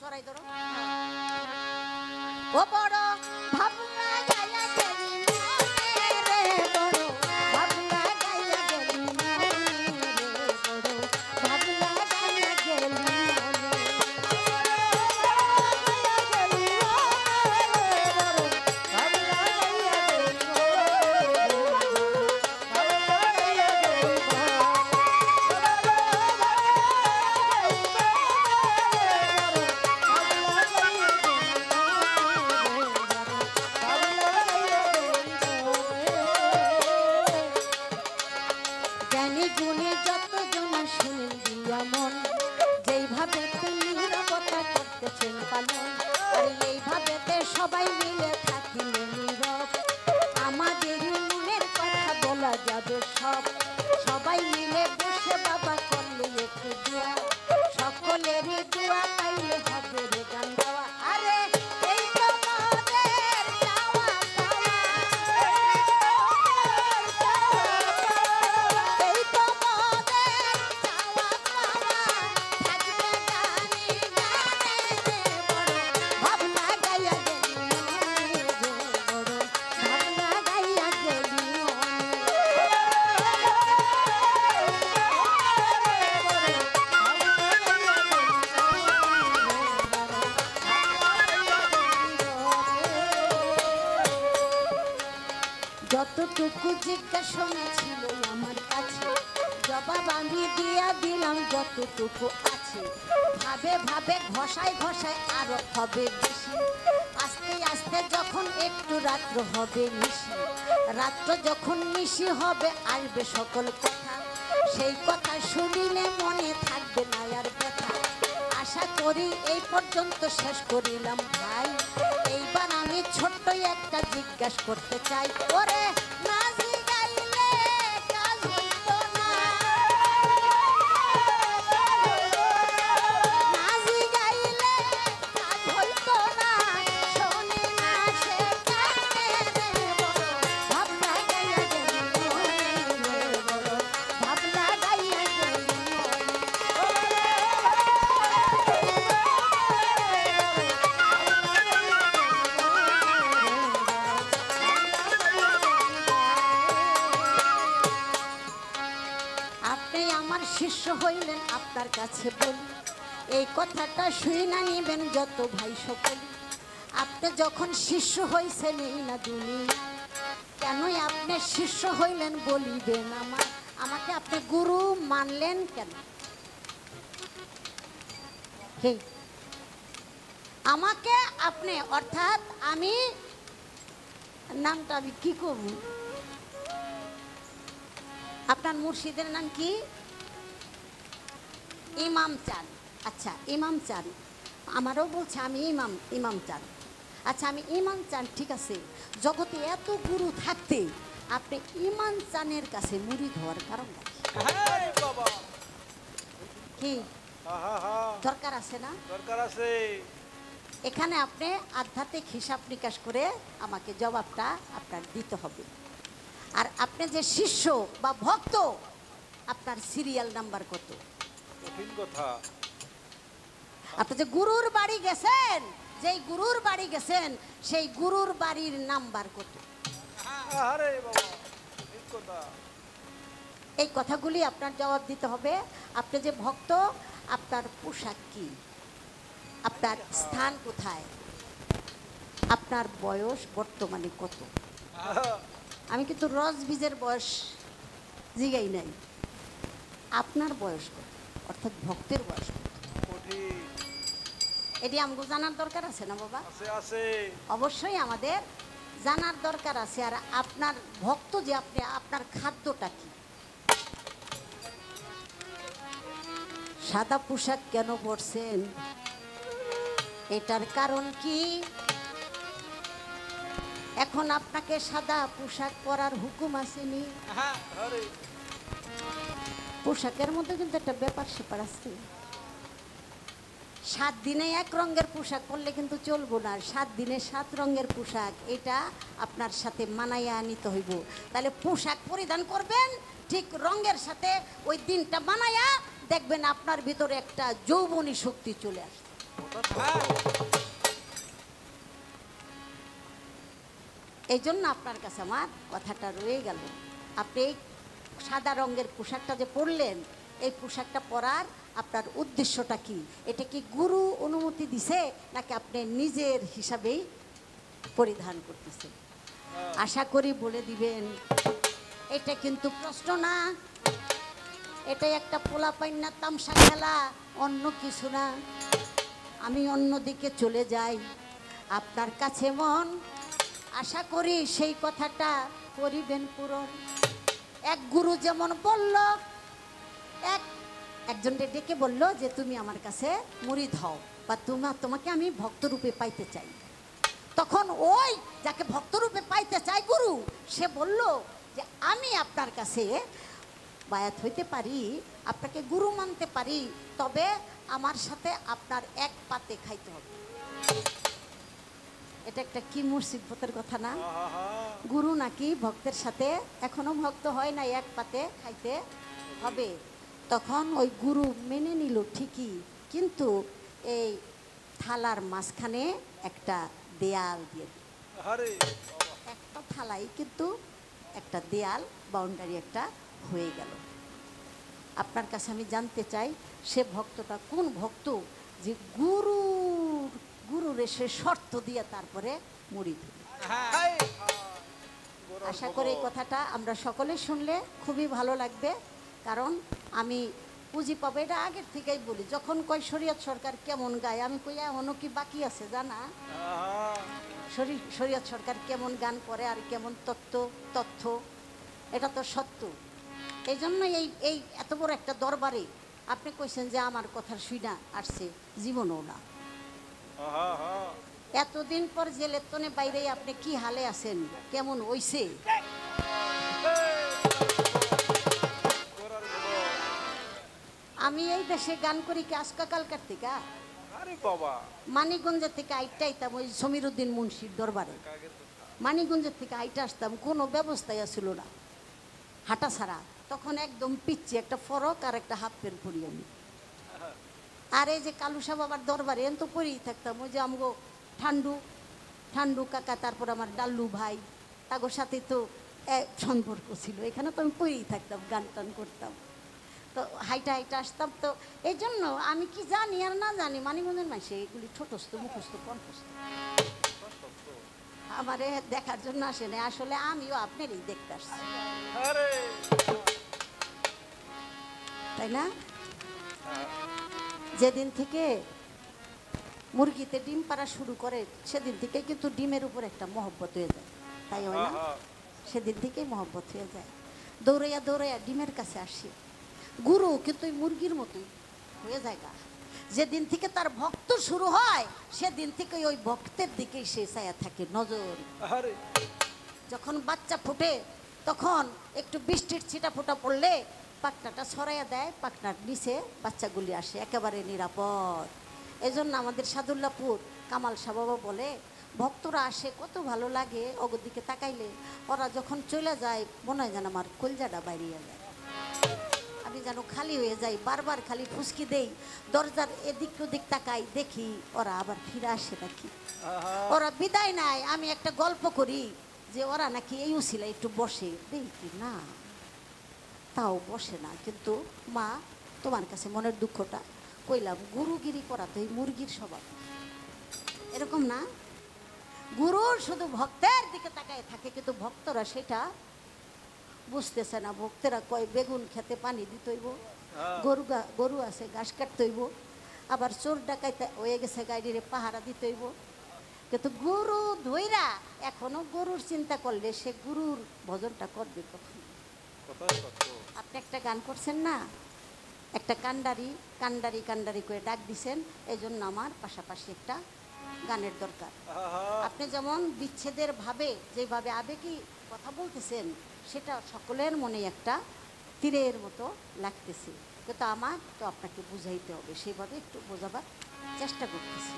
সরাই ধরো। ও বড় সব যতটুকু জিজ্ঞাসনা ছিল আমার কাছে? জবাব আমি দিয়া দিলাম, যতটুকু আছে। ভাবে ভাবে, ঘষায় ঘষায় আরও হবে বেশি। আস্তে আস্তে যখন একটু রাত্র হবে নিশি, রাত্র যখন নিশি হবে, আসবে সকল কথা। সেই কথা শুনিলে মনে থাকবে না আর ব্যথা। আশা করি এই পর্যন্ত শেষ করিলাম। ভাই ছোট্ট একটা জিজ্ঞাসা করতে চাই। ওরে হইলেন আপনার কাছে বলি। এই কথাটা শুই না নিবেন যত ভাই সকল। আপনি যখন শিষ্য হইছেন এই না দুনিয়া। কেনই আপনি শিষ্য হইলেন বলিবেন আমার? আমাকে আপনি গুরু মানলেন কেন? আমাকে আপনি, অর্থাৎ আমি, নামটা আমি কি করব? আপনার মুর্শিদের নাম কি? ইমাম চান। আচ্ছা ইমাম চান। আমারও বলছে আমি ইমাম ইমাম চান। আচ্ছা আমি ইমাম চান ঠিক আছে। জগতে এত গুরু থাকতে আপনি ইমাম চানের কাছে মুড়ি হওয়ার কারণ কি? দরকার আছে না? দরকার আছে। এখানে আপনি আধ্যাত্মিক হিসাব নিকাশ করে আমাকে জবাবটা আপনার দিতে হবে। আর আপনি যে শিষ্য বা ভক্ত আপনার সিরিয়াল নাম্বার কত? কঠিন কথা। আপনি যে গুরুর বাড়ি গেছেন যেই গুরুর বাড়ি গেছেন সেই গুরুর বাড়ির নাম্বার কত আরে বাবা ঠিক কথা। এই কথাগুলি আপনার জবাব দিতে হবে। আপনি যে ভক্ত আপনার পোশাক কি? আপনার স্থান কোথায়? আপনার বয়স বর্তমানে কত? আমি কিন্তু রস বীজের বয়স জিগাই নাই। আপনার বয়স কত? অর্থাৎ ভক্তের বয়স। এটি আমাকে জানার দরকার আছে না বাবা? অবশ্যই আমাদের জানার দরকার আছে। আর আপনার ভক্ত যে আপনি আপনার খাদ্যটা কি? সাদা পোশাক কেন পরছেন? এটার কারণ কি? এখন আপনাকে সাদা পোশাক পরার হুকুম আসেনি? আরে পোশাকের মধ্যে কিন্তু একটা ব্যাপার স্যাপার আছে। সাত দিনে এক রঙের পোশাক পরলে কিন্তু চলবো না। সাত দিনে সাত রঙের পোশাক, এটা আপনার সাথে মানাইয়া নিতে হইব। তাহলে পোশাক পরিধান করবেন, ঠিক রঙের সাথে ওই দিনটা মানাইয়া দেখবেন আপনার ভিতরে একটা যৌবনী শক্তি চলে সত্য। এই জন্য আপনার কাছে আমার কথাটা রয়ে গেল। আপনি সাদা রঙের পোশাকটা যে পরলেন, এই পোশাকটা পরার আপনার উদ্দেশ্যটা কি? এটা কি গুরু অনুমতি দিছে, নাকি আপনি নিজের হিসাবেই পরিধান করতেছেন? আশা করি বলে দিবেন। এটা কিন্তু প্রশ্ন না। এটাই একটা পোলা পোলাপাইন্না তামসা খেলা, অন্য কিছু না। আমি অন্যদিকে চলে যাই। আপনার কাছে মন। আশা করি সেই কথাটা করিবেন পূরণ। এক গুরু যেমন বলল, এক, একজনকে ডেকে বলল যে, তুমি আমার কাছে মুড়ি হও বা তোমা, তোমাকে আমি ভক্তরূপে পাইতে চাই। তখন ওই যাকে ভক্তরূপে পাইতে চাই গুরু, সে বলল যে, আমি আপনার কাছে বায়াত হইতে পারি, আপনাকে গুরু মানতে পারি, তবে আমার সাথে আপনার এক পাতে খাইতে হবে। এটা একটা কি মুসিবতের কথা না? গুরু নাকি ভক্তের সাথে? এখনও ভক্ত হয় না এক পাতে খাইতে হবে। তখন ওই গুরু মেনে নিল ঠিকই কিন্তু এই থালার মাঝখানে একটা দেয়াল দিয়ে। একটা থালাই কিন্তু একটা দেয়াল বাউন্ডারি একটা হয়ে গেল। আপনার কাছে আমি জানতে চাই সে ভক্তটা কোন ভক্ত যে গুরু গুরুরে সে শর্ত দিয়ে তারপরে মুড়ি দিল। হায়, আশা করি এই কথাটা আমরা সকলে শুনলে খুবই ভালো লাগবে। কারণ আমি পুঁজি পাবো এটা আগের থেকেই বলি। যখন কয় শরীয়ত সরকার কেমন গায় আমি কই এমনও কি বাকি আছে জানা? শরীয়ত সরকার কেমন গান করে আর কেমন তত্ত্ব তথ্য এটা তো সত্য। এই জন্য এই এই এত বড় একটা দরবারে আপনি কইছেন যে আমার কথা শুইনা আসছে জীবনও না। এতদিন পর জেলের তনে বাইরে আপনি কি হালে আছেন? কেমন হইছে? আমি এই দেশে গান করি কি আজকাকালকার থেকে? আরে বাবা। মানিকগঞ্জের থেকে আইটা আইতাম ওই সমীর উদ্দিন মুন্সির দরবারে। মানিকগঞ্জের থেকে আইটা আসতাম কোনো ব্যবস্থাই ছিল না। হাঁটা ছাড়া। তখন একদম পিচ্ছি একটা ফরক আর একটা হাফ প্যান্ট পরি আমি। আর এই যে কালুসা বাবার দরবারে এন তো পরেই থাকতাম। ওই যে আমগো ঠান্ডু ঠান্ডু কাকা তারপর আমার ডাল্লু ভাই তাগোর সাথে তো এক সম্পর্ক ছিল। এখানে তো আমি পরেই থাকতাম গান টান করতাম। তো হাইটা হাইটা আসতাম। তো এই জন্য আমি কি জানি আর না জানি মানিগঞ্জের মাসে এগুলি ছোটস্থ মুখস্থ কণ্ঠস্থ। আমারে দেখার জন্য আসে না আসলে আমিও আপনারই দেখতে আসছি। তাই না? হ্যাঁ, যেদিন থেকে মুরগিতে ডিম পাড়া শুরু করে সেদিন থেকে কিন্তু ডিমের উপর একটা মহব্বত হয়ে যায়। তাই হয় না? সেদিন থেকেই মহব্বত হয়ে যায়। দৌড়াইয়া দৌড়াইয়া ডিমের কাছে আসি। গুরু কিন্তু মুরগির মতোই হয়ে যায় গা। যেদিন থেকে তার ভক্ত শুরু হয় সেদিন থেকে ওই ভক্তের দিকেই সে ছায়া থাকে নজর। যখন বাচ্চা ফুটে তখন একটু বৃষ্টির ছিটা ফোটা পড়লে পাকনাটা ছড়াইয়া দেয় পাখনার নিচে বাচ্চাগুলি আসে একেবারে নিরাপদ। এই জন্য আমাদের সাদুল্লাপুর কামাল শাহ বাবা বলে ভক্তরা আসে কত ভালো লাগে অগর দিকে তাকাইলে। ওরা যখন চলে যায় মনে হয় যেন আমার কলজাটা বাইরিয়ে যায়। আমি যেন খালি হয়ে যাই বারবার খালি ফুসকি দেই দরজার এদিক ওদিক তাকাই দেখি ওরা আবার ফিরে আসে নাকি। ওরা বিদায় নাই আমি একটা গল্প করি যে ওরা নাকি এই উছিলা একটু বসে দেখি না। তাও বসে না। কিন্তু মা তোমার কাছে মনের দুঃখটা কইলাম গুরুগিরি করা তো এই মুরগির স্বভাব। এরকম না? গুরুর শুধু ভক্তের দিকে তাকায় থাকে কিন্তু ভক্তরা সেটা বুঝতেছে না। ভক্তেরা কয় বেগুন খেতে পানি দিতে হইব হ্যাঁ। গরু গরু আছে ঘাস কাটতে হইব আবার চোর ডাকাইতে হয়ে গেছে গাড়িরে পাহারা দিতে হইব। কিন্তু গুরু ধইরা এখনও গরুর চিন্তা করলে সে গুরুর ভজনটা করবে কখন। আপনি একটা গান করছেন না? একটা কান্ডারি কান্ডারি কান্ডারি করে ডাক দিছেন এই জন্য আমার পাশাপাশি একটা গানের দরকার। আপনি যেমন বিচ্ছেদের ভাবে যেভাবে আবেগী কথা বলতেছেন সেটা সকলের মনে একটা তীরের মতো লাগতেছে। কিন্তু আমার তো আপনাকে বুঝাইতে হবে সেভাবে একটু বোঝাবার চেষ্টা করতেছি।